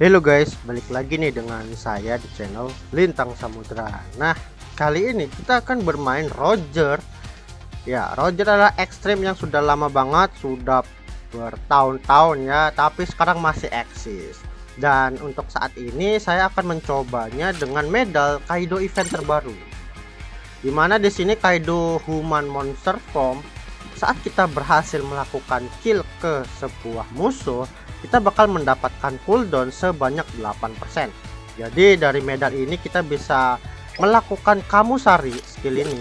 Halo guys, balik lagi nih dengan saya di channel Lintang Samudra. Nah, kali ini kita akan bermain Roger. Ya, Roger adalah ekstrim yang sudah lama banget, sudah bertahun-tahun ya, tapi sekarang masih eksis. Dan untuk saat ini saya akan mencobanya dengan medal Kaido event terbaru. Di mana di sini Kaido Human Monster Form saat kita berhasil melakukan kill ke sebuah musuh kita bakal mendapatkan cooldown sebanyak 8% jadi dari medal ini kita bisa melakukan kamusari skill ini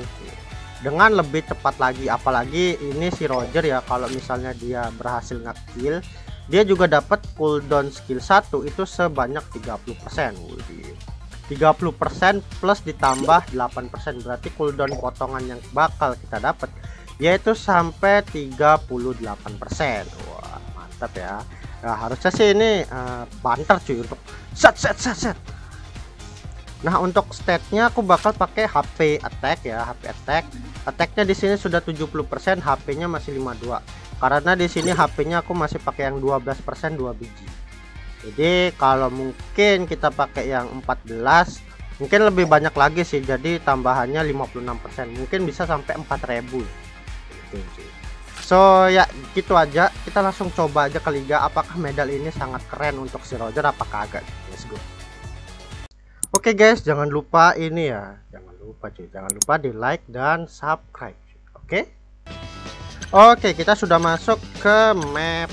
dengan lebih cepat lagi. Apalagi ini si Roger ya kalau misalnya dia berhasil ngekill dia juga dapat cooldown skill 1 itu sebanyak 30% 30% plus ditambah 8% berarti cooldown potongan yang bakal kita dapat yaitu sampai 38% wah mantap ya Nah, harusnya sih ini uh, banter cuy untuk set set set set. Nah, untuk statnya aku bakal pakai HP attack ya, HP attack. Attacknya di sini sudah 70%, HP-nya masih 52. Karena di sini HP-nya aku masih pakai yang 12% 2 biji. Jadi kalau mungkin kita pakai yang 14 mungkin lebih banyak lagi sih jadi tambahannya 56% mungkin bisa sampai 4000 gitu, so ya gitu aja. Kita langsung coba aja ke liga. Apakah medal ini sangat keren untuk si Roger? Apakah agak let's go. Oke okay guys. Jangan lupa ini ya. Jangan lupa cuy. Jangan lupa di like dan subscribe oke? Okay? oke okay, kita sudah masuk ke map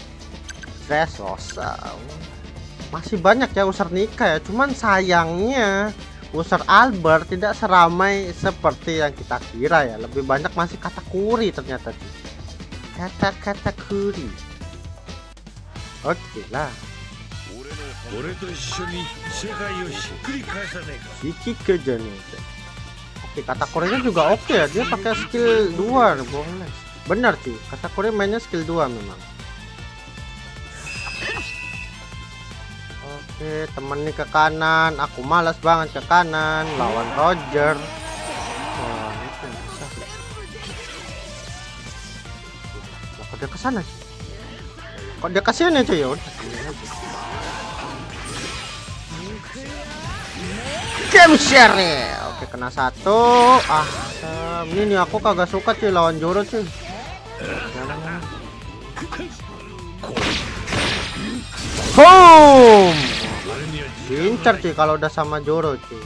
Dressrosa masih banyak ya user nikah ya. Cuman sayangnya user Albert tidak seramai seperti yang kita kira ya. Lebih banyak masih kata kuri ternyata cuy kata-kata kuri oke lah. Siki kerja nih Oke kata Korea juga oke ya dia pakai skill 2 boleh benar sih kata Korea mainnya skill 2 memang. Oke temen nih ke kanan. Aku malas banget ke kanan. Lawan Roger dia ke sana sih kok dia kasihan ya cuy? Ya game share oke kena satu. Ah ini nih aku kagak suka cuy lawan Joro cuy. Boom! Pincar cuy kalau udah sama Joro cuy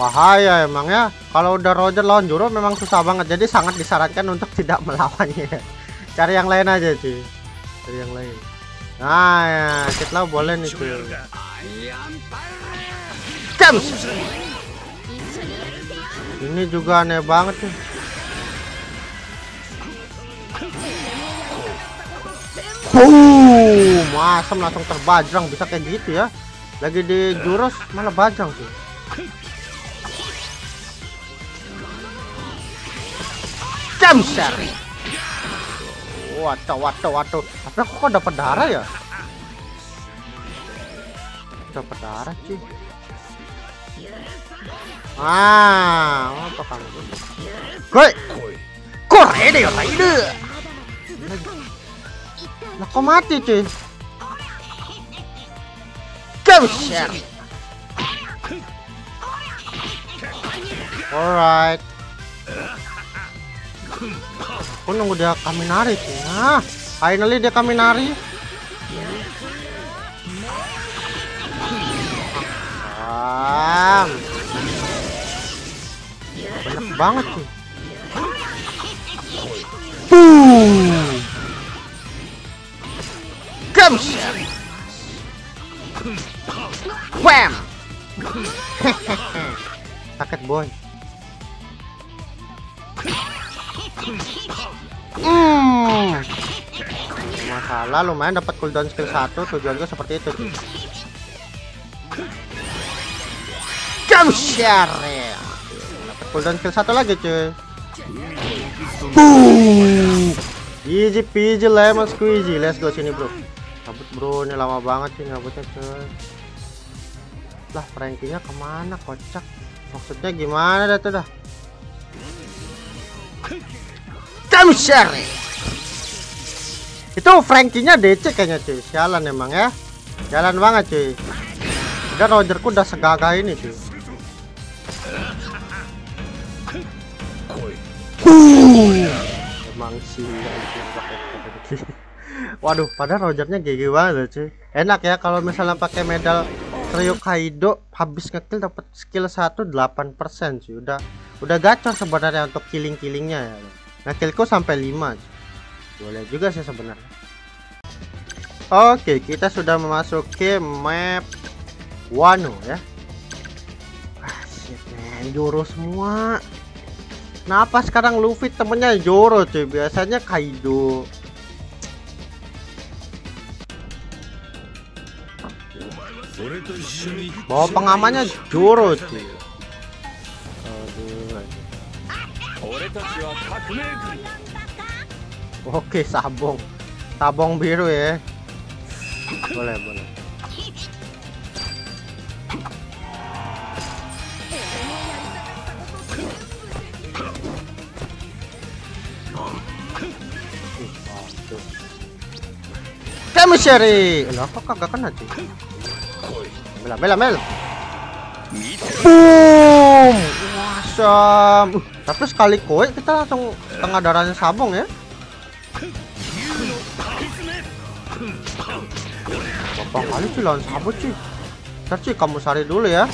bahaya emang ya. Kalau udah Roger lawan Juro memang susah banget. Jadi sangat disarankan untuk tidak melawannya. Cari yang lain aja sih cari yang lain. Nah ya kita boleh nih cuy. Ini juga aneh banget tuh Boom, asam langsung terbajang bisa kayak gitu ya. Lagi di jurus malah bajang sih. Jamsar. Waduh, waduh, waduh. Tapi aku kok dapat darah ya? Dapat darah sih. Ah, apa kamu? Koi. Kore deh ya ide. Lah kok mati cuy? Jamsar. Alright. Aku nunggu dia Kaminari sih. Nah, finally dia Kaminari. Ah. Banyak banget sih. Boom. Wham. Sakit boy. Hmm. Masalah lumayan dapat cooldown skill 1 tujuannya seperti itu. Jump share. Dapat cooldown skill 1 lagi cuy. Boom. Easy peasy lemon squeezy. Let's go sini, Bro. Kabut, Bro. Ini lama banget sih ngabutnya, cuy. Lah, rankingnya ke mana, kocak? Maksudnya gimana dah tuh dah? Kamu share. itu Frankie-nya DC kayaknya cuy. Sialan emang ya. Jalan banget cuy. Dan Rogerku udah segagah ini cuy. Emang sih waduh padahal Rogernya GG banget cuy. Enak ya kalau misalnya pakai medal Trio Kaido habis ngekill dapat skill 1 8% cuy. Udah udah gacor sebenarnya untuk killing-killingnya ya nah killku sampai 5 cuy. boleh juga sih sebenarnya. Oke kita sudah memasuki map Wano ya. Ah shit man Joro semua. Kenapa sekarang Luffy temennya Joro cuy? Biasanya Kaido. Bawa pengamannya Joro cuy Oke sabong sabong biru ya boleh boleh Chemistry. Lah kok kagak kena cuy? Bela bela bel. Boom. Wasam. Uh, tapi sekali kowe kita langsung tengah darahnya sabong ya. Bapak kali sih lawan sabot cuy. Ntar kamu sari dulu ya.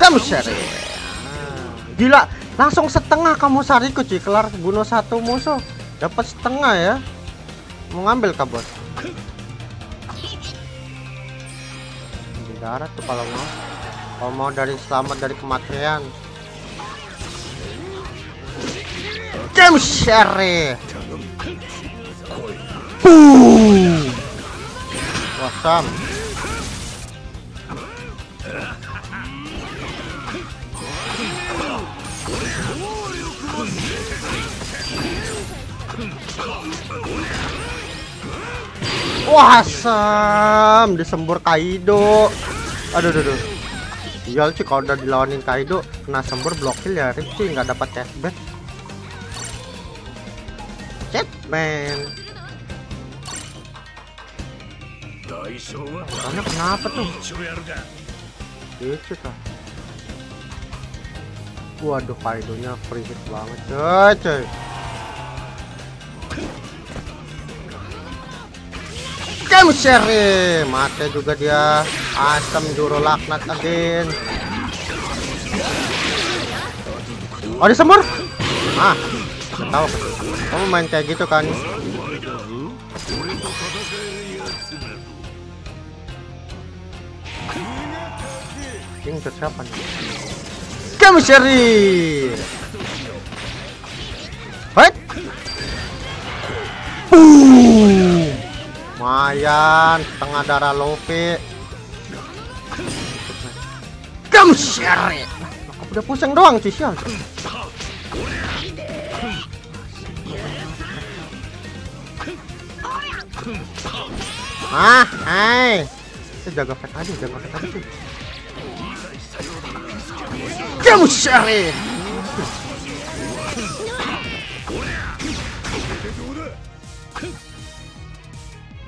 Kamu sari. Nah, gila, langsung setengah kamu sariku cuy kelar bunuh satu musuh dapat setengah ya mau ngambil kabut di darat tuh kalau mau kalau mau dari selamat dari kematian Jam share Boom Wasam Wah, asam disembur Kaido. Aduh, aduh, aduh. Iya sih kalau udah dilawanin Kaido kena sembur blokil ya Rip sih nggak dapat cashback. Chatman. Karena kenapa tuh? Itu tuh. Waduh, Kaidonya free banget, coy. Kamu seri mati juga dia asam juru laknat again oh disembur ah tahu kamu main kayak gitu kan? Ini untuk siapa nih? Kamu seri Hei lumayan tengah darah Luffy kamu share udah pusing doang sih sial ah hai. Jaga pet aja jaga pet aja kamu share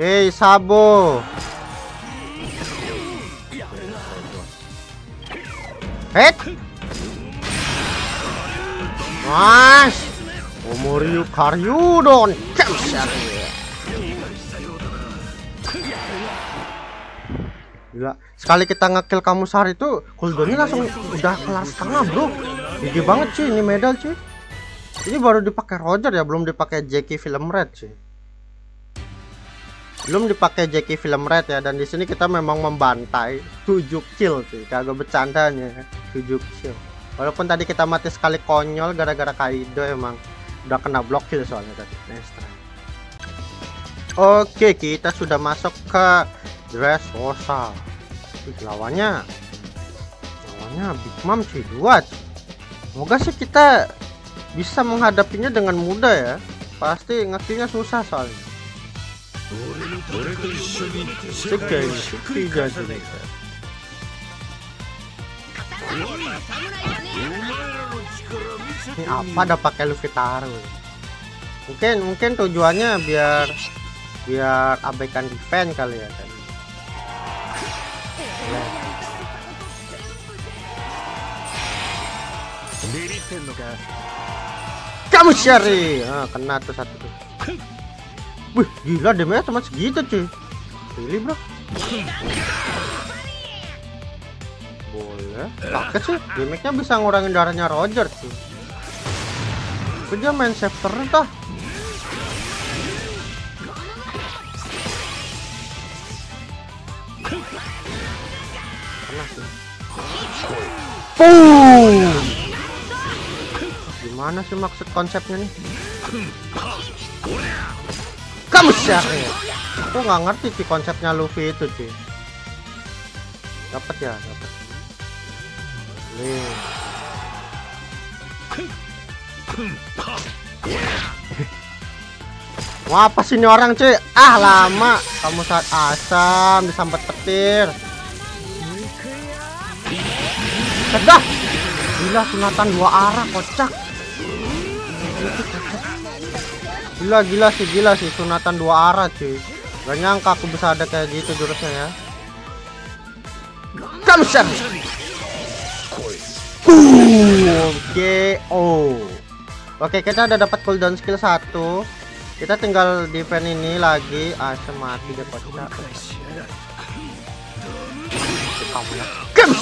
Hei Sabo. Het Mas. Omoryu Karyudon Gila. Sekali kita ngekill kamu sehari itu cooldownnya langsung udah kelar setengah bro. Gigi banget cuy ini medal cuy Ini baru dipakai Roger ya belum dipakai Jackie Film Red cuy belum dipakai Jackie film red ya dan di sini kita memang membantai 7 kill sih kagak bercandanya 7 kill. Walaupun tadi kita mati sekali konyol gara-gara Kaido emang udah kena blok kill soalnya tadi. Nestra Oke kita sudah masuk ke Dress Rosa lawannya lawannya Big Mom sih dua semoga sih kita bisa menghadapinya dengan mudah ya. Pasti ngertinya susah soalnya. Ini. Apa ada pakai Luffy taruh ya? mungkin mungkin tujuannya biar biar abaikan defense kali ya kan? Kamu Sherry ah, kena tuh satu tuh. Wih, gila damage cuma segitu cuy. Pilih bro? Boleh. Pakai sih damage nya bisa ngurangin darahnya Roger tuh dia main save terus Boom! Gimana sih maksud konsepnya nih? Kamu siapa ya? Aku nggak ngerti sih konsepnya Luffy itu sih. Dapat ya, dapat. Wah, apa sih ini orang cuy? Ah, lama. Kamu saat asam disambat petir. Sedah. Gila sunatan dua arah kocak. Gila gila sih gila sih sunatan dua arah cuy. Gak nyangka aku bisa ada kayak gitu jurusnya ya. Kamu Oke, oh. Oke, kita udah dapat cooldown skill satu. Kita tinggal defend ini lagi. Ah, mati deh kocak. Kamu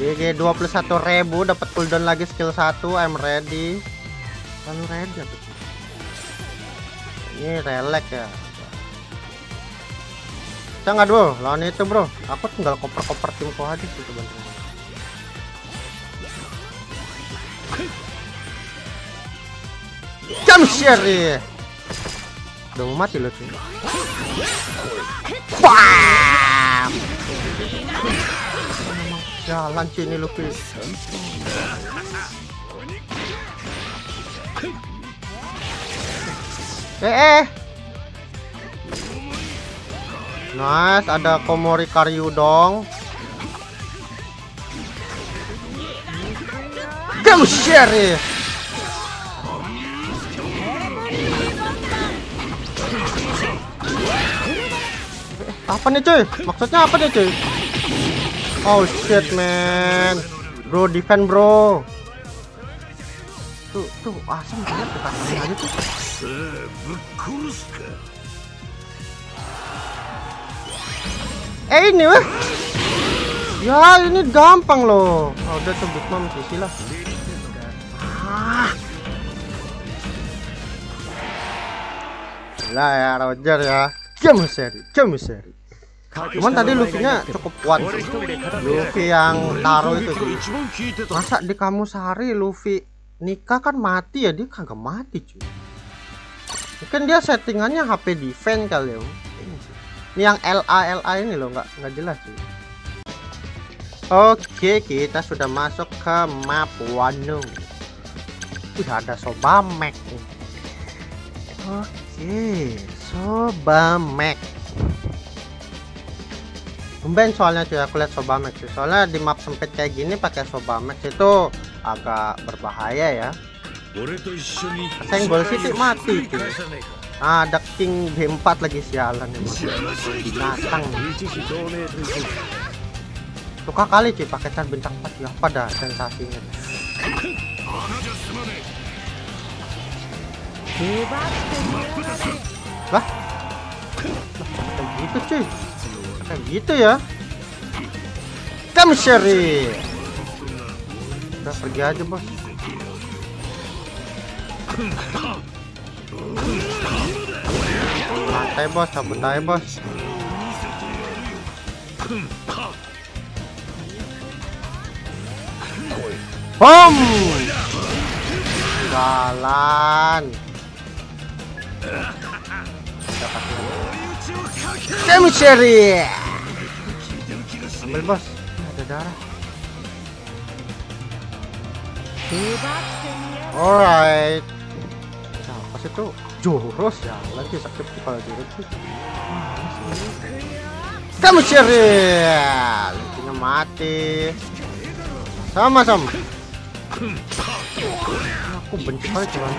GG 21.000 dapat cooldown lagi skill 1 I'm ready. Kan ready. Ini relek ya. Saya nggak dulu lawan itu bro. Aku tinggal koper-koper timku aja sih sebenarnya. Jump share udah mau mati loh Bam! Jalan sini Luffy. Eh eh. Nice, ada Komori Karyu dong. Kamu share apa nih cuy maksudnya apa nih cuy Oh shit man. Bro defend bro. Tuh tuh asam banget kita aja tuh? Eh ini weh. Ya ini gampang loh. Oh, Udah tuh Big Mom sisi lah. Ah. Lah ya Roger ya. Kamu seri Kamu seri Cuman tadi Luffy-nya cukup kuat Luffy yang taruh itu sih. Masa di kamu sehari Luffy nikah kan mati ya dia kagak mati cuy. Mungkin dia settingannya HP defense kali ya. Ini yang LA LA ini loh nggak nggak jelas cuy. Oke kita sudah masuk ke map Wano. Wih ada Sobamek nih. Oke Sobamek Tumben soalnya cuy aku lihat Sobamex sih. Soalnya di map sempit kayak gini pakai Sobamex itu agak berbahaya ya. Senggol City mati cuy. Ah, ada King B4 lagi sialan emang. Binatang. Suka kali cuy paketan bintang 4 ya pada sensasinya. Lah? Lah, gitu cuy kayak gitu ya. Sherry. Udah pergi aja bos. Santai bos. Cabut aja bos. Bom jalan Cemetery. Ambil bos. Ada darah. Alright. Siapa sih tuh? Joros ya. Lagi sakit kalau Joros tuh. Cemetery. Lukinya mati. Sama sama. Aku benci banget jalan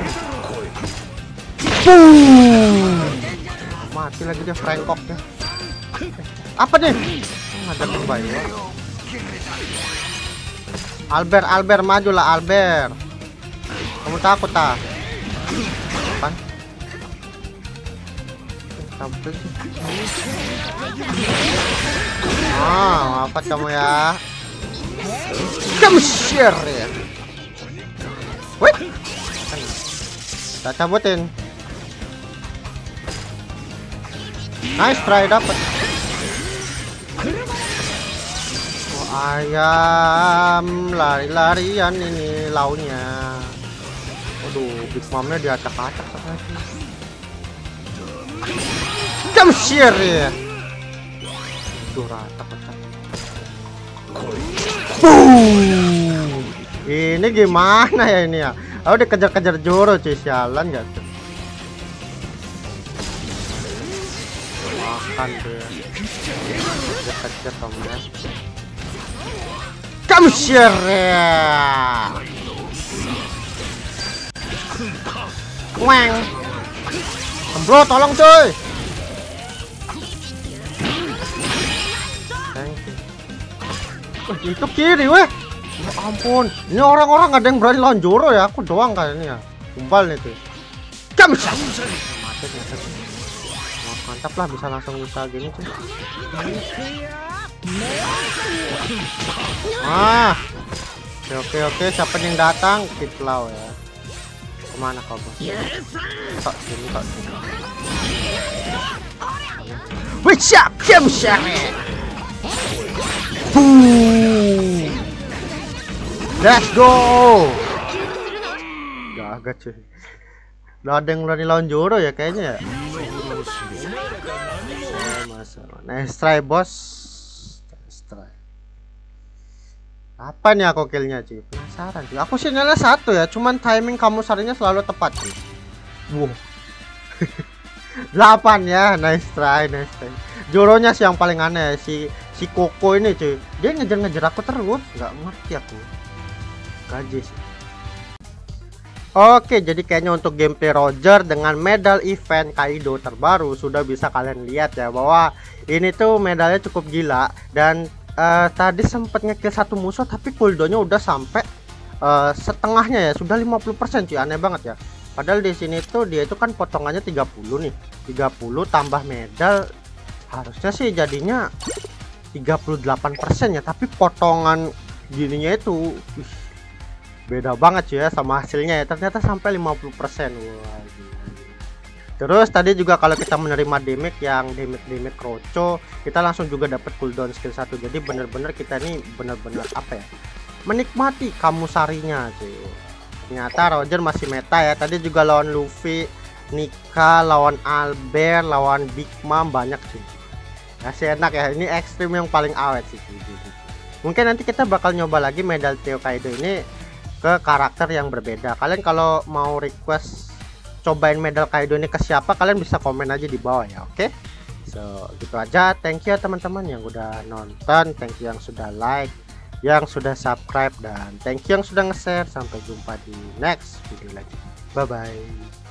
Boom. Mati lagi dia frengkoknya apa nih? Oh, ada kembali ya Albert Albert majulah Albert. Kamu takut tak ah apa kamu ya? Kamu share ya? Wait. Kita cabutin nice try dapat oh, ayam lari-larian ini launya Aduh, Big Momnya diacak-acak sama Jump share ya. Aduh, rata pecah. Boom. Ini gimana ya ini ya? Aku dikejar-kejar Joro cuy, sialan gak tuh? Makan tuh ya. Kamu ya. Kamu share ya. Weng. Bro, tolong cuy. Itu kiri weh. Ya ampun. Ini orang-orang ada yang berani lawan Joro ya. Aku doang kayaknya. Kumpal nih tuh. Kamu Mati Oh, mantap lah bisa langsung bisa gini cuy. Ah. Oke oke oke siapa yang datang? Kitlau ya. Ke mana kau bos? Tak sini tak sini. What's up, Kim Let's go. Gak cuy. Udah ada yang berani lawan Joro ya kayaknya ya. Nice try bos. Nice try. Apa nih aku killnya cuy? Penasaran cuy. Aku sinyalnya satu ya, cuman timing kamu sarinya selalu tepat cuy. Wow. 8 ya, nice try, nice try. Joronya sih yang paling aneh si si Koko ini cuy. Dia ngejar-ngejar aku terus, nggak ngerti aku. Gaji sih. Oke, jadi kayaknya untuk gameplay Roger dengan medal event Kaido terbaru sudah bisa kalian lihat ya bahwa ini tuh medalnya cukup gila. Dan uh, tadi sempat ngekill satu musuh tapi cooldownnya udah sampai uh, setengahnya ya. Sudah 50% cuy. Aneh banget ya. Padahal di sini tuh dia itu kan potongannya 30 nih. 30 tambah medal harusnya sih jadinya 38% ya. Tapi potongan gininya itu beda banget cuy ya sama hasilnya ya. Ternyata sampai 50% wah terus tadi juga kalau kita menerima damage yang damage damage kroco kita langsung juga dapat cooldown skill satu. Jadi bener-bener kita ini bener-bener apa ya menikmati kamu sarinya cuy. Ternyata Roger masih meta ya. Tadi juga lawan Luffy Nika lawan Albert lawan Big Mom banyak sih masih enak ya. Ini ekstrim yang paling awet sih. Mungkin nanti kita bakal nyoba lagi medal Teo Kaido ini ke karakter yang berbeda. Kalian kalau mau request cobain medal Kaido ini ke siapa kalian bisa komen aja di bawah ya oke? Okay? so gitu aja. Thank you ya teman-teman yang udah nonton thank you yang sudah like yang sudah subscribe dan thank you yang sudah nge-share. Sampai jumpa di next video lagi. Bye bye